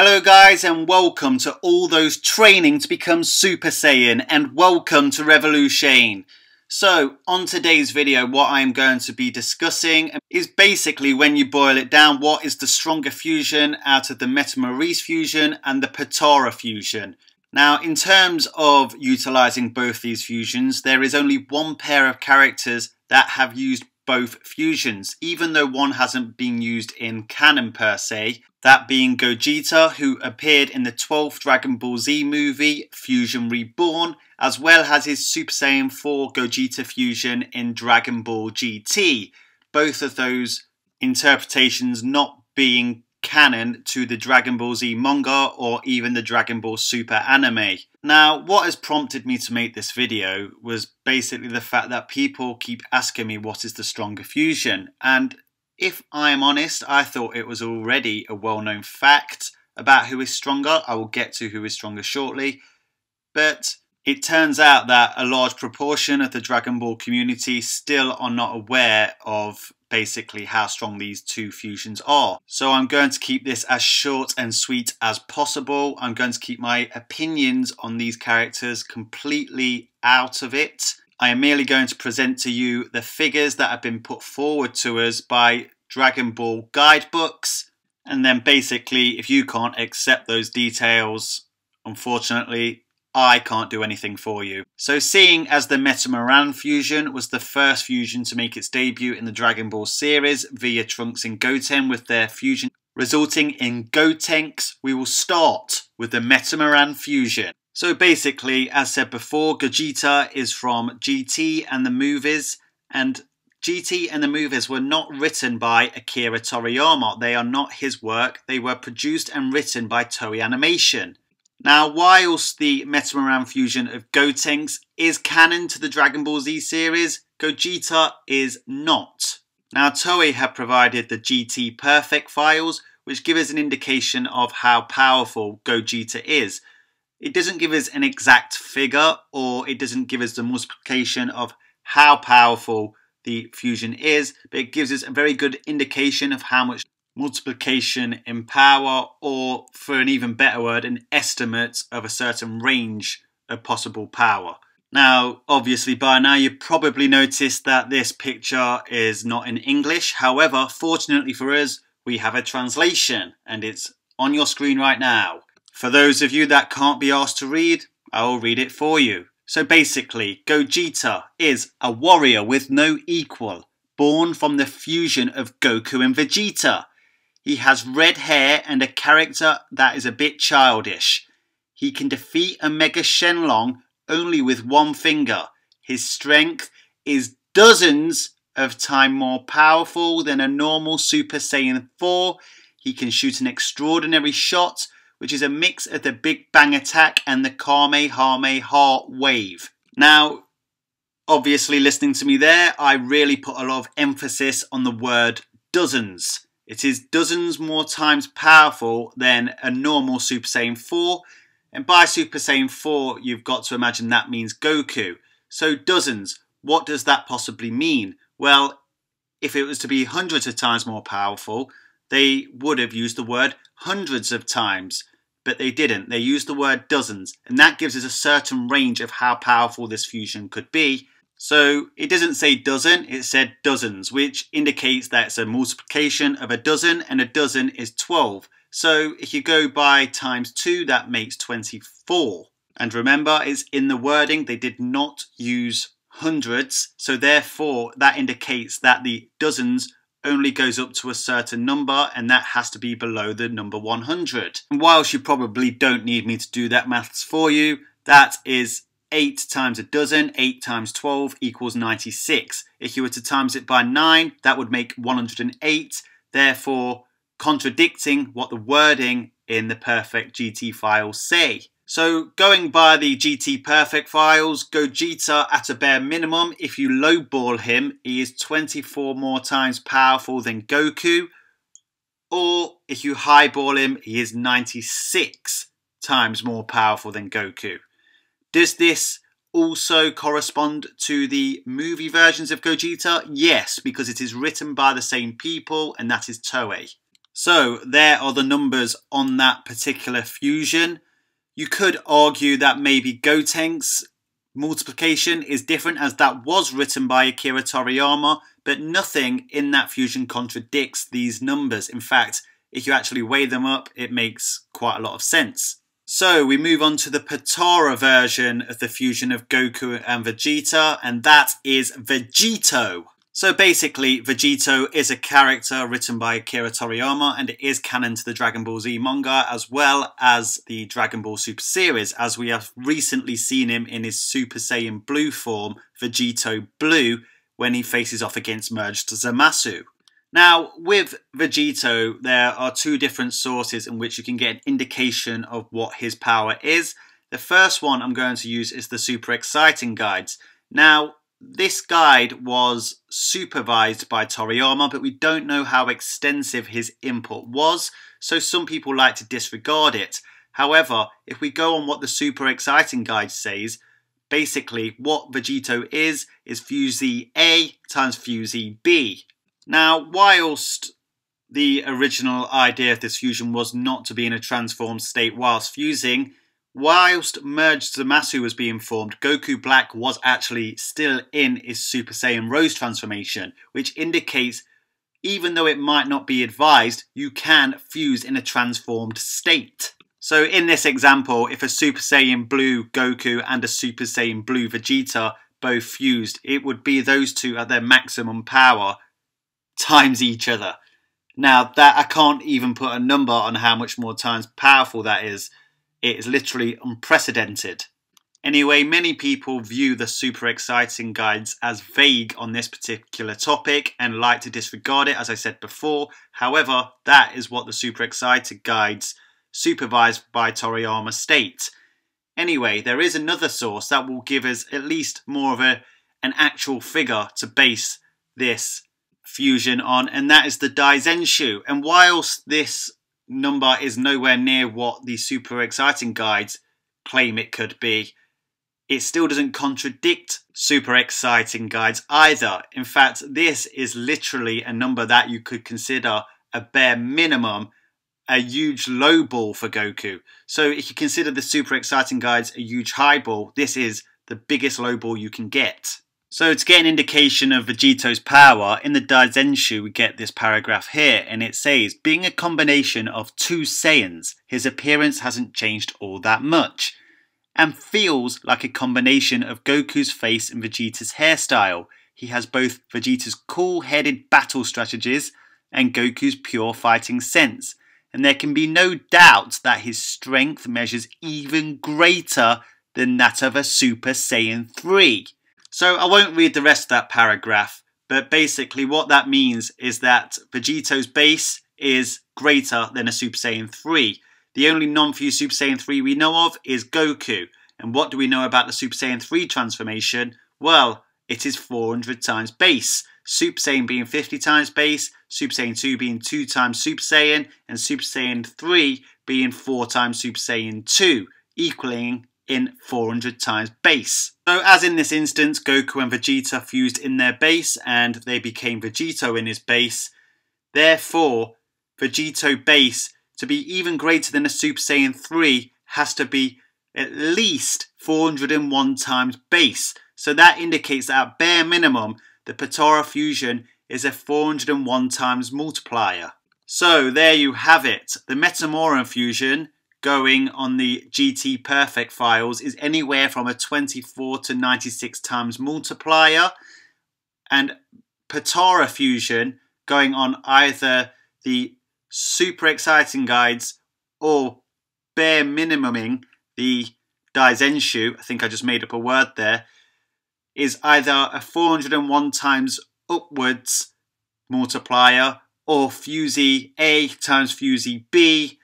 Hello guys and welcome to all those training to become Super Saiyan and welcome to RevoluShane. So on today's video what I'm going to be discussing is basically when you boil it down what is the stronger fusion out of the Metamoran fusion and the Potara fusion. Now in terms of utilising both these fusions there is only one pair of characters that have used both fusions, even though one hasn't been used in canon per se, that being Gogeta, who appeared in the 12th Dragon Ball Z movie, Fusion Reborn, as well as his Super Saiyan 4 Gogeta fusion in Dragon Ball GT. Both of those interpretations not being canon to the Dragon Ball Z manga or even the Dragon Ball Super anime. Now, what has prompted me to make this video was basically the fact that people keep asking me what is the stronger fusion, and if I am honest, I thought it was already a well-known fact about who is stronger. I will get to who is stronger shortly, but it turns out that a large proportion of the Dragon Ball community still are not aware of basically how strong these two fusions are. So I'm going to keep this as short and sweet as possible. I'm going to keep my opinions on these characters completely out of it. I am merely going to present to you the figures that have been put forward to us by Dragon Ball guidebooks. And then basically, if you can't accept those details, unfortunately, I can't do anything for you. So seeing as the Metamoran fusion was the first fusion to make its debut in the Dragon Ball series via Trunks and Goten with their fusion resulting in Gotenks, we will start with the Metamoran fusion. So basically, as said before, Gogeta is from GT and the movies, and GT and the movies were not written by Akira Toriyama. They are not his work. They were produced and written by Toei Animation. Now, whilst the Metamoran fusion of Gotenks is canon to the Dragon Ball Z series, Gogeta is not. Now, Toei have provided the GT Perfect files, which give us an indication of how powerful Gogeta is. It doesn't give us an exact figure, or it doesn't give us the multiplication of how powerful the fusion is, but it gives us a very good indication of how much multiplication in power, or for an even better word, an estimate of a certain range of possible power. Now, obviously by now you probably noticed that this picture is not in English. However, fortunately for us, we have a translation and it's on your screen right now. For those of you that can't be asked to read, I will read it for you. So basically, Gogeta is a warrior with no equal, born from the fusion of Goku and Vegeta. He has red hair and a character that is a bit childish. He can defeat Omega Shenlong only with one finger. His strength is dozens of times more powerful than a normal Super Saiyan 4. He can shoot an extraordinary shot, which is a mix of the Big Bang attack and the Kamehameha wave. Now, obviously listening to me there, I really put a lot of emphasis on the word dozens. It is dozens more times powerful than a normal Super Saiyan 4. And by Super Saiyan 4, you've got to imagine that means Goku. So dozens, what does that possibly mean? Well, if it was to be hundreds of times more powerful, they would have used the word hundreds of times. But they didn't. They used the word dozens. And that gives us a certain range of how powerful this fusion could be. So it doesn't say dozen, it said dozens, which indicates that it's a multiplication of a dozen, and a dozen is 12. So if you go by times 2, that makes 24. And remember, it's in the wording, they did not use hundreds, so therefore that indicates that the dozens only goes up to a certain number and that has to be below the number 100. And whilst you probably don't need me to do that maths for you, that is 8 times a dozen, 8 times 12 equals 96. If you were to times it by 9, that would make 108, therefore contradicting what the wording in the perfect GT files say. So going by the GT perfect files, Gogeta at a bare minimum, if you lowball him, he is 24 more times powerful than Goku. Or if you highball him, he is 96 times more powerful than Goku. Does this also correspond to the movie versions of Gogeta? Yes, because it is written by the same people, and that is Toei. So there are the numbers on that particular fusion. You could argue that maybe Gotenks multiplication is different as that was written by Akira Toriyama, but nothing in that fusion contradicts these numbers. In fact, if you actually weigh them up, it makes quite a lot of sense. So we move on to the Potara version of the fusion of Goku and Vegeta, and that is Vegito. So basically, Vegito is a character written by Akira Toriyama and it is canon to the Dragon Ball Z manga as well as the Dragon Ball Super series as we have recently seen him in his Super Saiyan Blue form, Vegito Blue, when he faces off against merged Zamasu. Now, with Vegito, there are two different sources in which you can get an indication of what his power is. The first one I'm going to use is the Super Exciting Guides. Now, this guide was supervised by Toriyama, but we don't know how extensive his input was, so some people like to disregard it. However, if we go on what the Super Exciting Guide says, basically what Vegito is, is Fusey A times Fusey B. Now, whilst the original idea of this fusion was not to be in a transformed state whilst fusing, Whilst merged Zamasu was being formed, Goku Black was actually still in his Super Saiyan Rose transformation, which indicates even though it might not be advised, you can fuse in a transformed state. So in this example, if a Super Saiyan Blue Goku and a Super Saiyan Blue Vegeta both fused, it would be those two at their maximum power times each other. Now that I can't even put a number on how much more times powerful that is, it is literally unprecedented. Anyway, many people view the super exciting guides as vague on this particular topic and like to disregard it, as I said before. However, that is what the super excited guides, supervised by Toriyama, state. Anyway, there is another source that will give us at least more of a an actual figure to base this fusion on, and that is the Daizenshu. And whilst this number is nowhere near what the super exciting guides claim it could be. It still doesn't contradict super exciting guides either. In fact, this is literally a number that you could consider a bare minimum a huge low ball for Goku. So if you consider the super exciting guides a huge high ball, this is the biggest low ball you can get. So to get an indication of Vegito's power, in the Daizenshu we get this paragraph here, and it says, being a combination of two Saiyans, his appearance hasn't changed all that much, and feels like a combination of Goku's face and Vegeta's hairstyle. He has both Vegeta's cool-headed battle strategies and Goku's pure fighting sense, and there can be no doubt that his strength measures even greater than that of a Super Saiyan 3. So I won't read the rest of that paragraph, but basically what that means is that Vegito's base is greater than a Super Saiyan 3. The only non-fused Super Saiyan 3 we know of is Goku. And what do we know about the Super Saiyan 3 transformation? Well, it is 400 times base. Super Saiyan being 50 times base, Super Saiyan 2 being 2 times Super Saiyan, and Super Saiyan 3 being 4 times Super Saiyan 2, equaling in 400 times base. So as in this instance, Goku and Vegeta fused in their base and they became Vegito in his base. Therefore, Vegito base to be even greater than a Super Saiyan 3 has to be at least 401 times base. So that indicates that at bare minimum, the Potara fusion is a 401 times multiplier. So there you have it. The Metamoran fusion going on the GT Perfect files is anywhere from a 24 to 96 times multiplier. And Potara Fusion going on either the super exciting guides or bare minimuming the Daizenshu, I think I just made up a word there, is either a 401 times upwards multiplier or Fusey A times Fusey B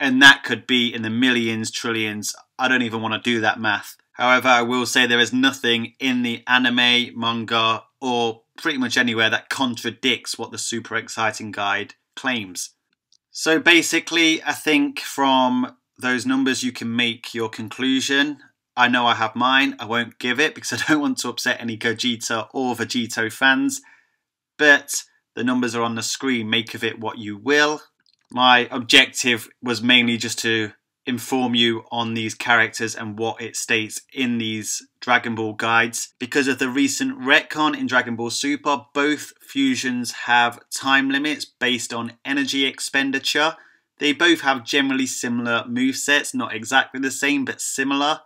and that could be in the millions, trillions. I don't even want to do that math. However, I will say there is nothing in the anime, manga, or pretty much anywhere that contradicts what the super exciting guide claims. So basically, I think from those numbers you can make your conclusion. I know I have mine. I won't give it because I don't want to upset any Gogeta or Vegito fans. But the numbers are on the screen. Make of it what you will. My objective was mainly just to inform you on these characters and what it states in these Dragon Ball guides. Because of the recent retcon in Dragon Ball Super, both fusions have time limits based on energy expenditure. They both have generally similar movesets, not exactly the same, but similar.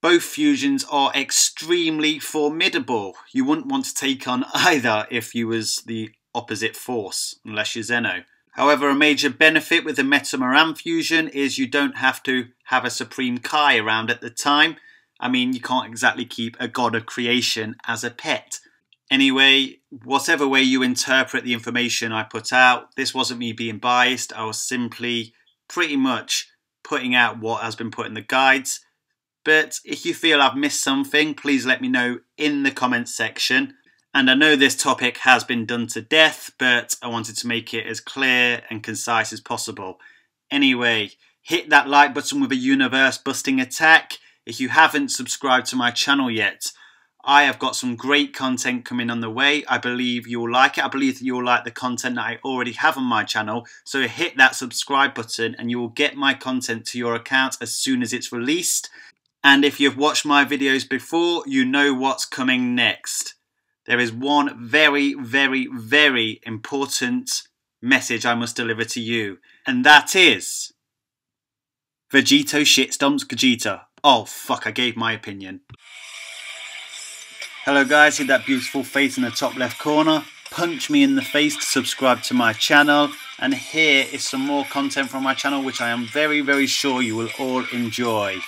Both fusions are extremely formidable. You wouldn't want to take on either if you was the opposite force, unless you're Zeno. However, a major benefit with the Metamoran fusion is you don't have to have a Supreme Kai around at the time. I mean, you can't exactly keep a god of creation as a pet. Anyway, whatever way you interpret the information I put out, this wasn't me being biased. I was simply pretty much putting out what has been put in the guides. But if you feel I've missed something, please let me know in the comments section. And I know this topic has been done to death, but I wanted to make it as clear and concise as possible. Anyway, hit that like button with a universe busting attack. If you haven't subscribed to my channel yet, I have got some great content coming on the way. I believe you'll like it. I believe you'll like the content that I already have on my channel. So hit that subscribe button and you will get my content to your account as soon as it's released. And if you've watched my videos before, you know what's coming next there is one very, very, very important message I must deliver to you, and that is Vegito shitstomps Gogeta. Oh fuck, I gave my opinion. Hello guys, hit that beautiful face in the top left corner. Punch me in the face to subscribe to my channel. And here is some more content from my channel which I am very, very sure you will all enjoy.